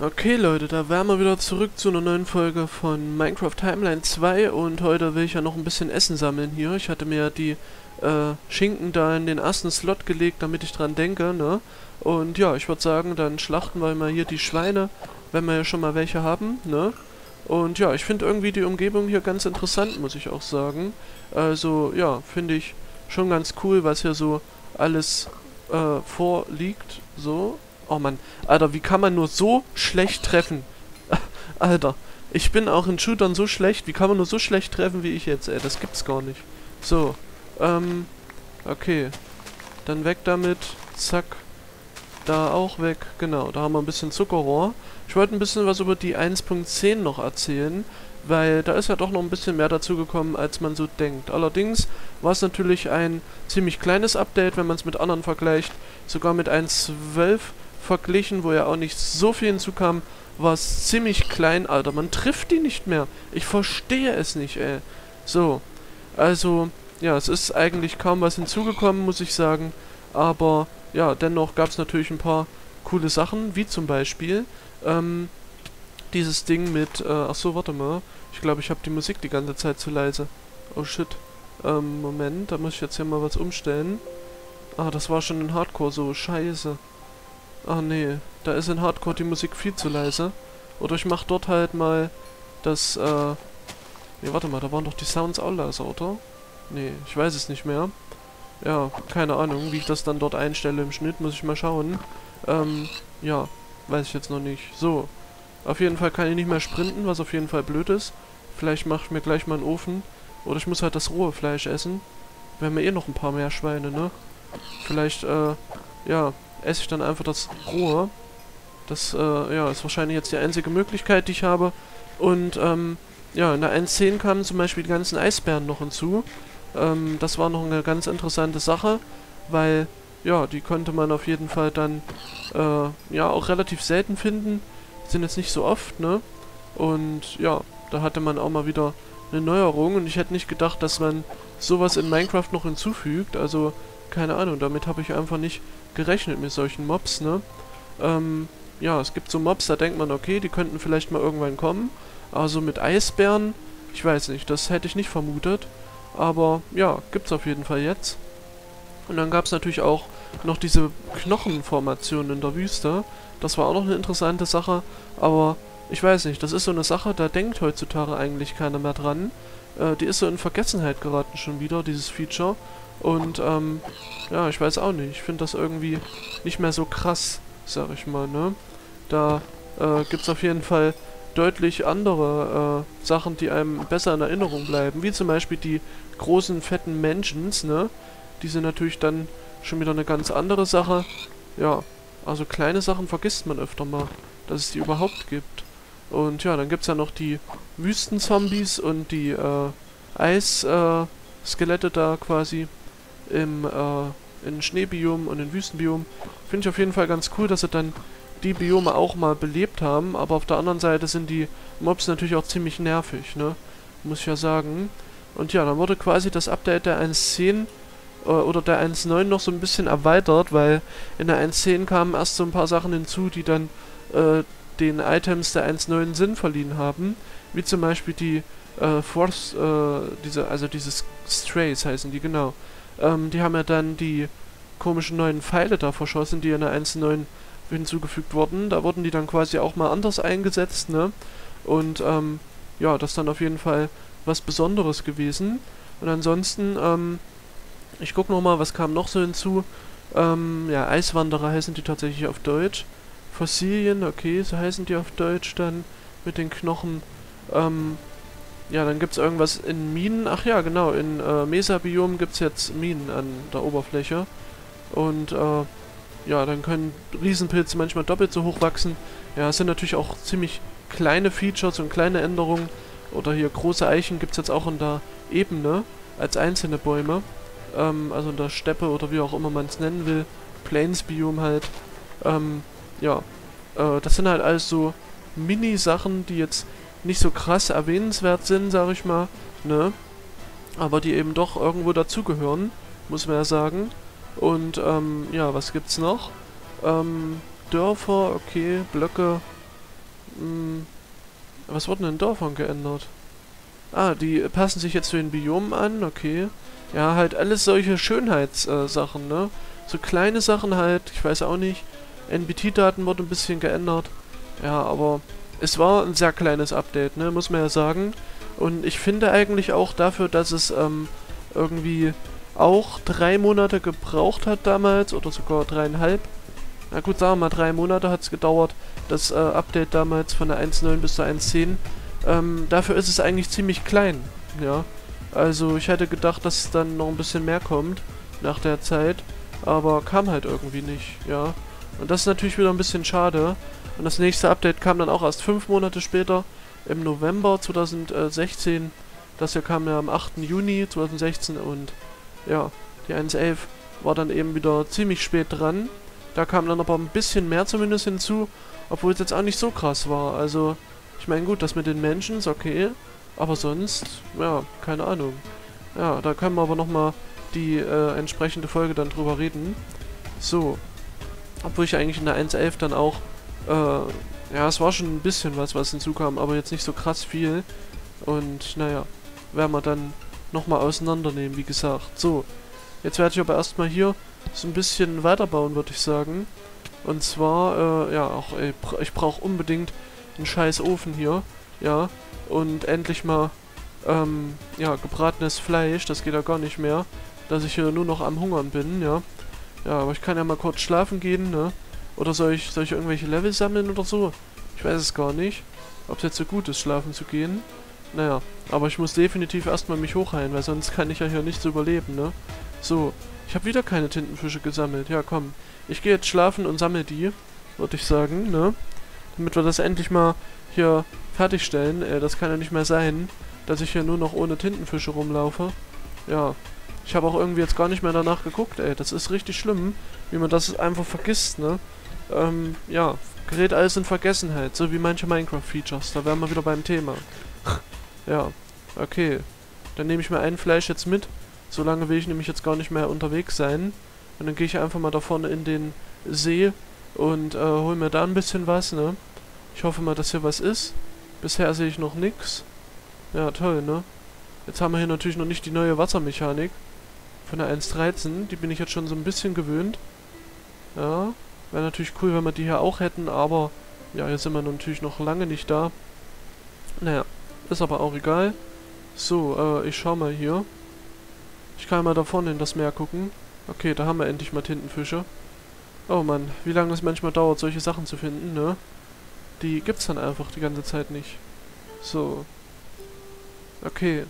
Okay Leute, da wären wir wieder zurück zu einer neuen Folge von Minecraft Timeline 2 und heute will ich ja noch ein bisschen Essen sammeln hier. Ich hatte mir die äh, Schinken da in den ersten Slot gelegt, damit ich dran denke, ne? Und ja, ich würde sagen, dann schlachten wir mal hier die Schweine, wenn wir ja schon mal welche haben, ne? Und ja, ich finde irgendwie die Umgebung hier ganz interessant, muss ich auch sagen. Also ja, finde ich schon ganz cool, was hier so alles äh, vorliegt, so. Oh Mann, Alter, wie kann man nur so schlecht treffen? Alter, ich bin auch in Shootern so schlecht. Wie kann man nur so schlecht treffen wie ich jetzt, ey? Das gibt's gar nicht. So, ähm, okay. Dann weg damit. Zack. Da auch weg. Genau, da haben wir ein bisschen Zuckerrohr. Ich wollte ein bisschen was über die 1.10 noch erzählen, weil da ist ja doch noch ein bisschen mehr dazu gekommen, als man so denkt. Allerdings war es natürlich ein ziemlich kleines Update, wenn man es mit anderen vergleicht. Sogar mit 1.12 verglichen, wo ja auch nicht so viel hinzukam, war es ziemlich klein, Alter. Man trifft die nicht mehr. Ich verstehe es nicht, ey. So, also, ja, es ist eigentlich kaum was hinzugekommen, muss ich sagen. Aber, ja, dennoch gab es natürlich ein paar coole Sachen, wie zum Beispiel, ähm, dieses Ding mit, äh, ach so, warte mal. Ich glaube, ich habe die Musik die ganze Zeit zu leise. Oh shit. Ähm, Moment, da muss ich jetzt hier mal was umstellen. Ah, das war schon in Hardcore so, scheiße. Ah nee, da ist in Hardcore die Musik viel zu leise. Oder ich mach dort halt mal das, äh... Nee, warte mal, da waren doch die Sounds auch leiser, oder? Nee, ich weiß es nicht mehr. Ja, keine Ahnung, wie ich das dann dort einstelle im Schnitt, muss ich mal schauen. Ähm, ja, weiß ich jetzt noch nicht. So, auf jeden Fall kann ich nicht mehr sprinten, was auf jeden Fall blöd ist. Vielleicht mache ich mir gleich mal einen Ofen. Oder ich muss halt das rohe Fleisch essen. Wir haben ja eh noch ein paar mehr Schweine, ne? Vielleicht, äh, ja, esse ich dann einfach das rohe. Das, äh, ja, ist wahrscheinlich jetzt die einzige Möglichkeit, die ich habe. Und, ähm, ja, in der 1.10 kamen zum Beispiel die ganzen Eisbären noch hinzu. Ähm, das war noch eine ganz interessante Sache, weil, ja, die konnte man auf jeden Fall dann, äh, ja, auch relativ selten finden. Sind jetzt nicht so oft, ne? Und, ja, da hatte man auch mal wieder eine Neuerung und ich hätte nicht gedacht, dass man sowas in Minecraft noch hinzufügt. Also, keine Ahnung, damit habe ich einfach nicht gerechnet mit solchen Mobs, ne? Ähm, ja, es gibt so Mobs, da denkt man, okay, die könnten vielleicht mal irgendwann kommen. Also mit Eisbären, ich weiß nicht, das hätte ich nicht vermutet. Aber ja, gibt's auf jeden Fall jetzt. Und dann gab es natürlich auch noch diese Knochenformation in der Wüste. Das war auch noch eine interessante Sache, aber ich weiß nicht, das ist so eine Sache, da denkt heutzutage eigentlich keiner mehr dran. Äh, die ist so in Vergessenheit geraten schon wieder, dieses Feature. Und, ähm, ja, ich weiß auch nicht. Ich finde das irgendwie nicht mehr so krass, sag ich mal, ne? Da äh, gibt es auf jeden Fall deutlich andere äh, Sachen, die einem besser in Erinnerung bleiben. Wie zum Beispiel die großen, fetten Mansions, ne? Die sind natürlich dann schon wieder eine ganz andere Sache. Ja, also kleine Sachen vergisst man öfter mal, dass es die überhaupt gibt. Und ja, dann gibt es ja noch die Wüstenzombies und die äh, Eisskelette äh, da quasi im äh, in Schneebiom und in Wüstenbiom. Finde ich auf jeden Fall ganz cool, dass sie dann die Biome auch mal belebt haben, aber auf der anderen Seite sind die Mobs natürlich auch ziemlich nervig, ne? Muss ich ja sagen. Und ja, dann wurde quasi das Update der 1.10 äh, oder der 1.9 noch so ein bisschen erweitert, weil in der 1.10 kamen erst so ein paar Sachen hinzu, die dann äh, den Items der 1.9 Sinn verliehen haben. Wie zum Beispiel die äh, Force, äh, diese, also diese Strays heißen die, genau. Ähm, die haben ja dann die komischen neuen Pfeile da verschossen, die in der 1.9 hinzugefügt wurden. Da wurden die dann quasi auch mal anders eingesetzt, ne? Und, ähm, ja, das ist dann auf jeden Fall was Besonderes gewesen. Und ansonsten, ähm, ich guck nochmal, was kam noch so hinzu. Ähm, ja, Eiswanderer heißen die tatsächlich auf Deutsch. Fossilien, okay, so heißen die auf Deutsch dann mit den Knochen. Ähm, ja, dann gibt es irgendwas in Minen. Ach ja, genau, in äh, Mesabiom gibt es jetzt Minen an der Oberfläche. Und äh, ja, dann können Riesenpilze manchmal doppelt so hoch wachsen. Ja, es sind natürlich auch ziemlich kleine Features und kleine Änderungen. Oder hier große Eichen gibt es jetzt auch in der Ebene als einzelne Bäume. Ähm, also in der Steppe oder wie auch immer man es nennen will. Plains-Biom halt. Ähm, ja, äh, das sind halt alles so Mini-Sachen, die jetzt nicht so krass erwähnenswert sind, sag ich mal, ne? Aber die eben doch irgendwo dazugehören, muss man ja sagen. Und, ähm, ja, was gibt's noch? Ähm, Dörfer, okay, Blöcke, Hm, was wurde denn davon geändert? Ah, die passen sich jetzt zu den Biomen an, okay. Ja, halt alles solche Schönheitssachen, äh, ne? So kleine Sachen halt, ich weiß auch nicht. NBT-Daten wurden ein bisschen geändert. Ja, aber es war ein sehr kleines Update, ne, muss man ja sagen. Und ich finde eigentlich auch dafür, dass es ähm, irgendwie auch drei Monate gebraucht hat damals, oder sogar dreieinhalb. Na gut, sagen wir mal, drei Monate hat es gedauert, das äh, Update damals von der 1.9 bis zur 1.10. Ähm, dafür ist es eigentlich ziemlich klein, ja. Also ich hätte gedacht, dass dann noch ein bisschen mehr kommt nach der Zeit, aber kam halt irgendwie nicht, ja. Und das ist natürlich wieder ein bisschen schade. Und das nächste Update kam dann auch erst fünf Monate später, im November 2016. Das hier kam ja am 8. Juni 2016 und ja, die 1.11 war dann eben wieder ziemlich spät dran. Da kam dann aber ein bisschen mehr zumindest hinzu, obwohl es jetzt auch nicht so krass war. Also, ich meine, gut, das mit den Menschen ist okay, aber sonst, ja, keine Ahnung. Ja, da können wir aber nochmal die äh, entsprechende Folge dann drüber reden. So. Obwohl ich eigentlich in der 1.11 dann auch, äh, ja, es war schon ein bisschen was, was hinzukam, aber jetzt nicht so krass viel. Und, naja, werden wir dann nochmal auseinandernehmen, wie gesagt. So, jetzt werde ich aber erstmal hier so ein bisschen weiterbauen, würde ich sagen. Und zwar, äh, ja, auch, ey, ich brauche unbedingt einen scheiß Ofen hier, ja. Und endlich mal, ähm, ja, gebratenes Fleisch, das geht ja gar nicht mehr. Dass ich hier nur noch am Hungern bin, ja. Ja, aber ich kann ja mal kurz schlafen gehen, ne. Oder soll ich, soll ich irgendwelche Level sammeln oder so? Ich weiß es gar nicht. Ob es jetzt so gut ist, schlafen zu gehen. Naja, aber ich muss definitiv erstmal mich hochheilen, weil sonst kann ich ja hier nichts überleben, ne? So, ich habe wieder keine Tintenfische gesammelt. Ja, komm. Ich gehe jetzt schlafen und sammle die, würde ich sagen, ne? Damit wir das endlich mal hier fertigstellen. Äh, das kann ja nicht mehr sein, dass ich hier nur noch ohne Tintenfische rumlaufe. Ja, ich habe auch irgendwie jetzt gar nicht mehr danach geguckt, ey. Das ist richtig schlimm, wie man das einfach vergisst, ne? Ähm, ja, gerät alles in Vergessenheit, so wie manche Minecraft-Features. Da wären wir wieder beim Thema. Ja, okay. Dann nehme ich mir ein Fleisch jetzt mit. Solange will ich nämlich jetzt gar nicht mehr unterwegs sein. Und dann gehe ich einfach mal da vorne in den See und äh, hol mir da ein bisschen was, ne? Ich hoffe mal, dass hier was ist. Bisher sehe ich noch nichts. Ja, toll, ne? Jetzt haben wir hier natürlich noch nicht die neue Wassermechanik von der 1.13. Die bin ich jetzt schon so ein bisschen gewöhnt. Ja, wäre natürlich cool, wenn wir die hier auch hätten, aber ja, hier sind wir natürlich noch lange nicht da. Naja, ist aber auch egal. So, äh, ich schau mal hier. Ich kann mal da vorne in das Meer gucken. Okay, da haben wir endlich mal Tintenfische. Oh Mann, wie lange es manchmal dauert, solche Sachen zu finden, ne? Die gibt's dann einfach die ganze Zeit nicht. So. Okay.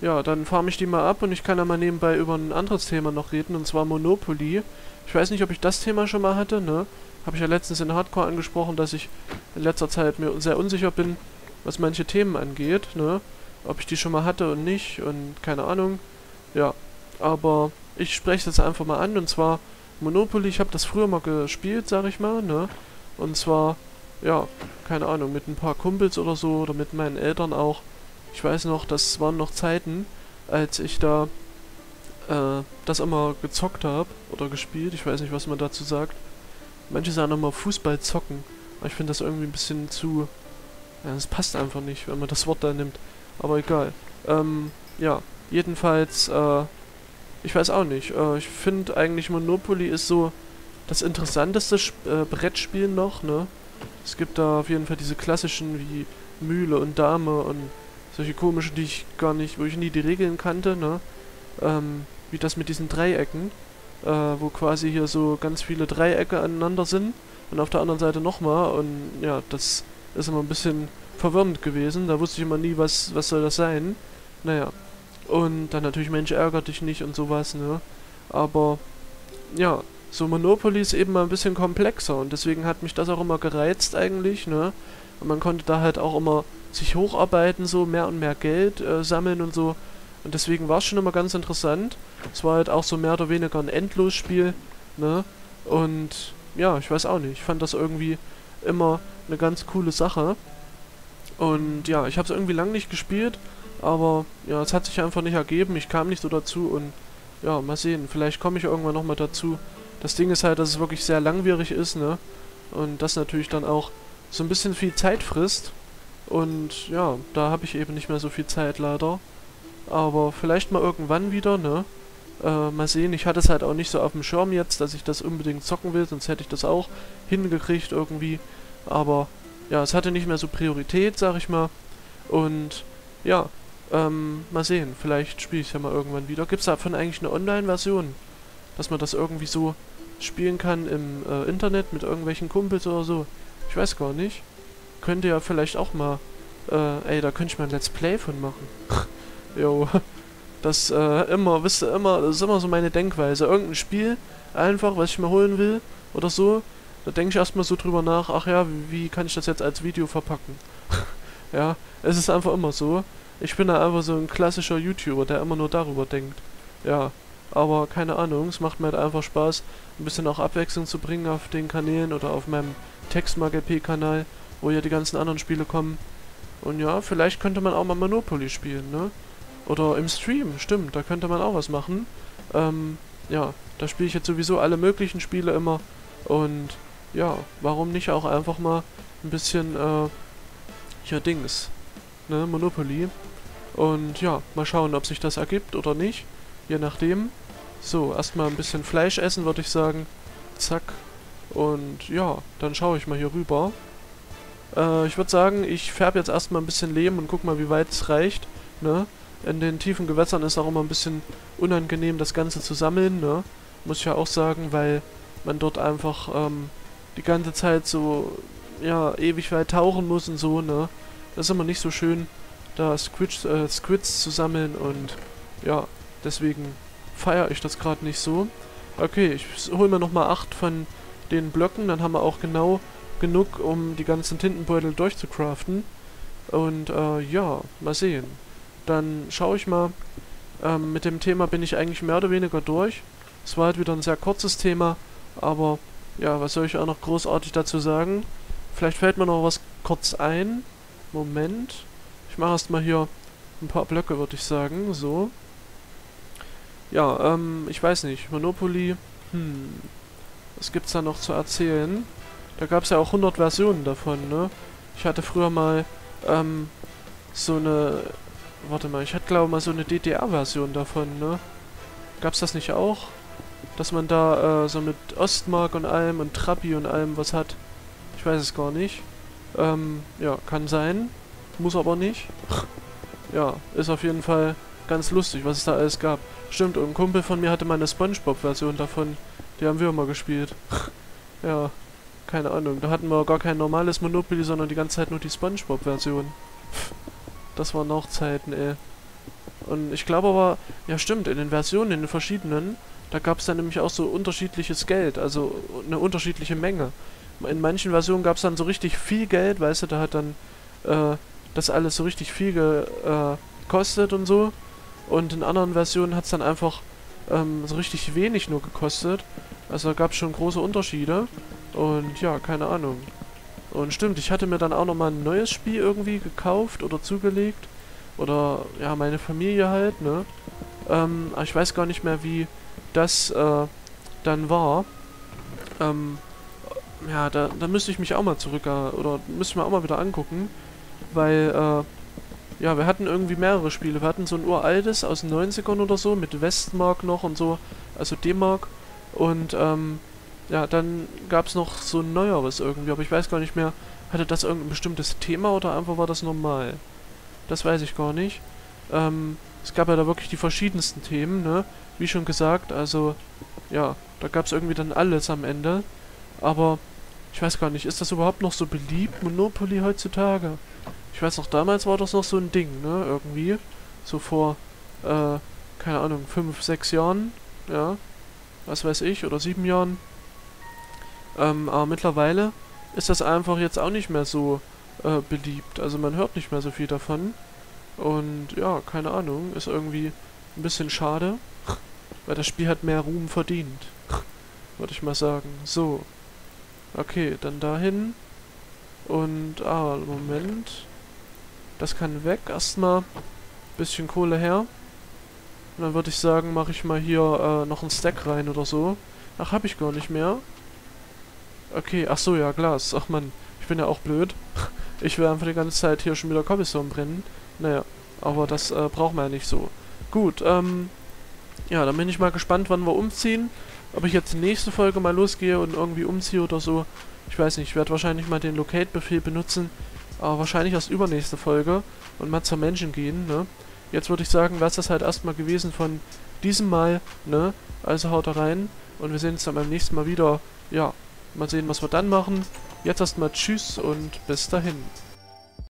Ja, dann farm ich die mal ab und ich kann ja mal nebenbei über ein anderes Thema noch reden, und zwar Monopoly. Ich weiß nicht, ob ich das Thema schon mal hatte, ne? Habe ich ja letztens in Hardcore angesprochen, dass ich in letzter Zeit mir sehr unsicher bin, was manche Themen angeht, ne? Ob ich die schon mal hatte und nicht und keine Ahnung. Ja, aber ich spreche das einfach mal an und zwar Monopoly, ich habe das früher mal gespielt, sag ich mal, ne? Und zwar, ja, keine Ahnung, mit ein paar Kumpels oder so oder mit meinen Eltern auch. Ich weiß noch, das waren noch Zeiten, als ich da äh, das immer gezockt habe oder gespielt. Ich weiß nicht, was man dazu sagt. Manche sagen immer Fußball zocken. Aber ich finde das irgendwie ein bisschen zu ja, das passt einfach nicht, wenn man das Wort da nimmt. Aber egal. Ähm, ja, jedenfalls, äh, ich weiß auch nicht. Äh, ich finde eigentlich Monopoly ist so das interessanteste Sp äh, Brettspiel noch, ne? Es gibt da auf jeden Fall diese klassischen wie Mühle und Dame und solche komischen, die ich gar nicht, wo ich nie die Regeln kannte, ne? Ähm, wie das mit diesen Dreiecken, äh, wo quasi hier so ganz viele Dreiecke aneinander sind und auf der anderen Seite nochmal und ja, das ist immer ein bisschen verwirrend gewesen. Da wusste ich immer nie, was, was soll das sein. Naja. Und dann natürlich, Mensch, ärgert dich nicht und sowas, ne? Aber, ja, so Monopoly ist eben mal ein bisschen komplexer und deswegen hat mich das auch immer gereizt eigentlich, ne? Und man konnte da halt auch immer sich hocharbeiten, so mehr und mehr Geld äh, sammeln und so. Und deswegen war es schon immer ganz interessant. Es war halt auch so mehr oder weniger ein Endlosspiel, ne? Und ja, ich weiß auch nicht. Ich fand das irgendwie immer eine ganz coole Sache. Und ja, ich habe es irgendwie lang nicht gespielt, aber ja, es hat sich einfach nicht ergeben. Ich kam nicht so dazu und ja, mal sehen. Vielleicht komme ich irgendwann nochmal dazu. Das Ding ist halt, dass es wirklich sehr langwierig ist, ne? Und das natürlich dann auch so ein bisschen viel Zeit frisst. Und ja, da habe ich eben nicht mehr so viel Zeit leider. Aber vielleicht mal irgendwann wieder, ne? Äh, mal sehen, ich hatte es halt auch nicht so auf dem Schirm jetzt, dass ich das unbedingt zocken will, sonst hätte ich das auch hingekriegt irgendwie. Aber ja, es hatte nicht mehr so Priorität, sag ich mal. Und ja, ähm, mal sehen, vielleicht spiele ich es ja mal irgendwann wieder. Gibt es davon eigentlich eine Online-Version? Dass man das irgendwie so spielen kann im äh, Internet mit irgendwelchen Kumpels oder so? Ich weiß gar nicht. Könnte ja vielleicht auch mal, äh, ey, da könnte ich mal ein Let's Play von machen. Jo. Das, äh, immer, wisst ihr, immer, das ist immer so meine Denkweise. Irgendein Spiel, einfach, was ich mir holen will, oder so, da denke ich erstmal so drüber nach, ach ja, wie, wie kann ich das jetzt als Video verpacken? ja, es ist einfach immer so. Ich bin da einfach so ein klassischer YouTuber, der immer nur darüber denkt. Ja, aber keine Ahnung, es macht mir halt einfach Spaß, ein bisschen auch Abwechslung zu bringen auf den Kanälen oder auf meinem Textmag-LP-Kanal, wo ja die ganzen anderen Spiele kommen. Und ja, vielleicht könnte man auch mal Monopoly spielen, ne? Oder im Stream, stimmt, da könnte man auch was machen. Ähm, ja, da spiele ich jetzt sowieso alle möglichen Spiele immer. Und ja, warum nicht auch einfach mal ein bisschen, äh, hier Dings, ne, Monopoly. Und ja, mal schauen, ob sich das ergibt oder nicht. Je nachdem. So, erstmal ein bisschen Fleisch essen, würde ich sagen. Zack. Und ja, dann schaue ich mal hier rüber. Äh, ich würde sagen, ich färbe jetzt erstmal ein bisschen Lehm und guck mal, wie weit es reicht. Ne? in den tiefen Gewässern ist auch immer ein bisschen unangenehm, das Ganze zu sammeln, ne? Muss ich ja auch sagen, weil man dort einfach ähm, die ganze Zeit so, ja, ewig weit tauchen muss und so, ne? Das ist immer nicht so schön, da Squids, äh, Squids zu sammeln und ja, deswegen feiere ich das gerade nicht so. Okay, ich hole mir nochmal 8 von den Blöcken, dann haben wir auch genau genug, um die ganzen Tintenbeutel durchzucraften. Und äh, ja, mal sehen dann schaue ich mal. Ähm, mit dem Thema bin ich eigentlich mehr oder weniger durch. Es war halt wieder ein sehr kurzes Thema, aber ja, was soll ich auch noch großartig dazu sagen? Vielleicht fällt mir noch was kurz ein. Moment. Ich mache erstmal hier ein paar Blöcke, würde ich sagen. So. Ja, ähm, ich weiß nicht. Monopoly. Hm. Was gibt's da noch zu erzählen? Da gab es ja auch 100 Versionen davon, ne? Ich hatte früher mal, ähm, so eine Warte mal, ich hatte glaube mal so eine DDR-Version davon, ne? Gab's das nicht auch? Dass man da äh, so mit Ostmark und allem und Trabi und allem was hat. Ich weiß es gar nicht. Ähm, ja, kann sein. Muss aber nicht. ja, ist auf jeden Fall ganz lustig, was es da alles gab. Stimmt, und ein Kumpel von mir hatte mal eine Spongebob-Version davon. Die haben wir immer gespielt. ja, keine Ahnung. Da hatten wir gar kein normales Monopoly, sondern die ganze Zeit nur die Spongebob-Version. Das waren noch Zeiten, ey. Und ich glaube aber, ja stimmt, in den Versionen, in den verschiedenen, da gab es dann nämlich auch so unterschiedliches Geld, also eine unterschiedliche Menge. In manchen Versionen gab es dann so richtig viel Geld, weißt du, da hat dann äh, das alles so richtig viel gekostet äh, und so. Und in anderen Versionen hat es dann einfach ähm, so richtig wenig nur gekostet. Also gab es schon große Unterschiede. Und ja, keine Ahnung. Und stimmt, ich hatte mir dann auch nochmal ein neues Spiel irgendwie gekauft oder zugelegt. Oder, ja, meine Familie halt, ne? Ähm, aber ich weiß gar nicht mehr, wie das, äh, dann war. Ähm, ja, da, da müsste ich mich auch mal zurück, äh, oder müsste ich mir auch mal wieder angucken. Weil, äh, ja, wir hatten irgendwie mehrere Spiele. Wir hatten so ein uraltes aus den 90ern oder so, mit Westmark noch und so, also D-Mark. Und, ähm, ja, dann gab es noch so ein neueres irgendwie, aber ich weiß gar nicht mehr, hatte das irgendein bestimmtes Thema oder einfach war das normal? Das weiß ich gar nicht. Ähm, es gab ja da wirklich die verschiedensten Themen, ne? Wie schon gesagt, also, ja, da gab es irgendwie dann alles am Ende. Aber, ich weiß gar nicht, ist das überhaupt noch so beliebt, Monopoly heutzutage? Ich weiß noch, damals war das noch so ein Ding, ne? Irgendwie. So vor, äh, keine Ahnung, fünf, sechs Jahren, ja. Was weiß ich, oder sieben Jahren. Ähm, aber mittlerweile ist das einfach jetzt auch nicht mehr so äh, beliebt. Also man hört nicht mehr so viel davon. Und ja, keine Ahnung, ist irgendwie ein bisschen schade. Weil das Spiel hat mehr Ruhm verdient. Würde ich mal sagen. So. Okay, dann dahin. Und, ah, Moment. Das kann weg. Erstmal bisschen Kohle her. Und dann würde ich sagen, mache ich mal hier äh, noch einen Stack rein oder so. Ach, habe ich gar nicht mehr. Okay, ach so, ja, Glas. Ach man, Ich bin ja auch blöd. Ich will einfach die ganze Zeit hier schon wieder Cobblestone brennen. Naja, aber das äh, brauchen wir ja nicht so. Gut, ähm, ja, dann bin ich mal gespannt, wann wir umziehen. Ob ich jetzt die nächste Folge mal losgehe und irgendwie umziehe oder so. Ich weiß nicht, ich werde wahrscheinlich mal den Locate-Befehl benutzen. Aber wahrscheinlich erst übernächste Folge und mal zur Menschen gehen, ne? Jetzt würde ich sagen, es das halt erstmal gewesen von diesem Mal, ne? Also haut rein und wir sehen uns dann beim nächsten Mal wieder. Ja, mal sehen, was wir dann machen. Jetzt erstmal Tschüss und bis dahin.